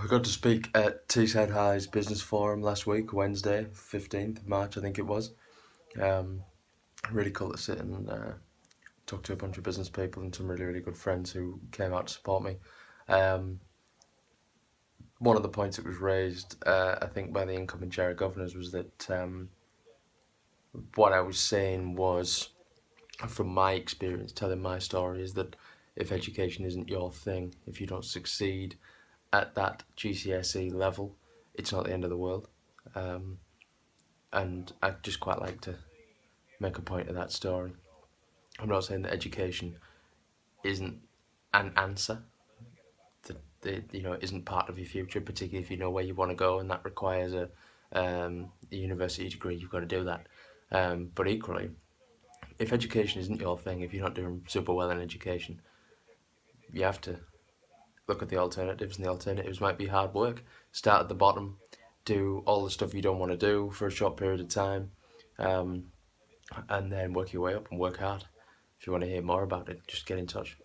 I got to speak at Teesside High's business forum last week, Wednesday, 15th March, I think it was. Um, really cool to sit and uh, talk to a bunch of business people and some really, really good friends who came out to support me. Um, one of the points that was raised, uh, I think, by the incoming chair of governors was that um, what I was saying was, from my experience, telling my story, is that if education isn't your thing, if you don't succeed, at that GCSE level, it's not the end of the world. Um, and I'd just quite like to make a point of that story. I'm not saying that education isn't an answer, that, that you know isn't part of your future, particularly if you know where you want to go, and that requires a, um, a university degree. You've got to do that. Um, but equally, if education isn't your thing, if you're not doing super well in education, you have to look at the alternatives, and the alternatives might be hard work. Start at the bottom, do all the stuff you don't want to do for a short period of time, um, and then work your way up and work hard. If you want to hear more about it, just get in touch.